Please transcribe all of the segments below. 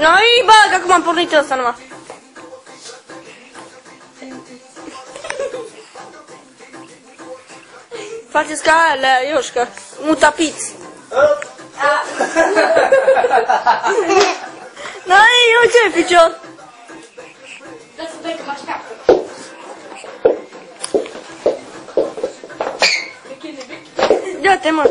Noi, bă, că acum am pornit ăsta numai. Faceți ca alea, Ioșca, mutapiți. Noi, eu ce picior? Lasă dai că faci cap. Bikini, bikini, Ia-te, mă.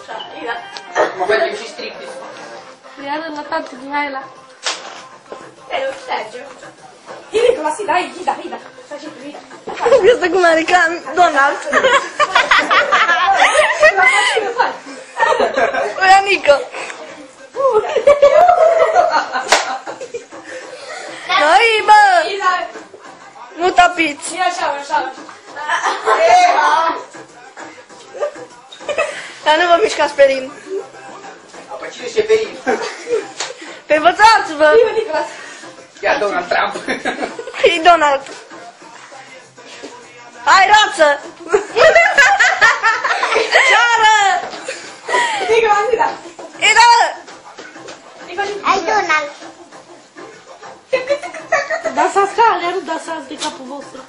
Voglio ci strippi. ela la parte di là. Eh, o Io dico, ma sì, dai, rida, rida. Sergio, rida. Questa come reclami, Donald. Ora Nico. Dai, ma. Muta pizza. E a chave. Eu não vou me ficar esperando. Apă cine și perin? Pe învățați-vă. Dimmi Nicolas. Ia Donald Trump. E Donald. Hai, rață! Ceară! Nicolas, guida. E da! Nicolas. Ai Donald. Dansați ca alea, nu dansați de capul vostru.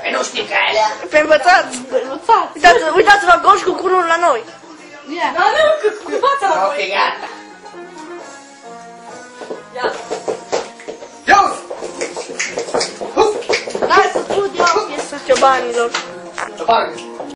Păi nu știi că alea. Pe învățați. Învățați. Uitați, uitați-vă goș cu cunul la noi. Mira. No, no, ¿qué pasa? No, que ya. Ya. Dios. Dai, su Dio, che sta giovani loro. Giovani.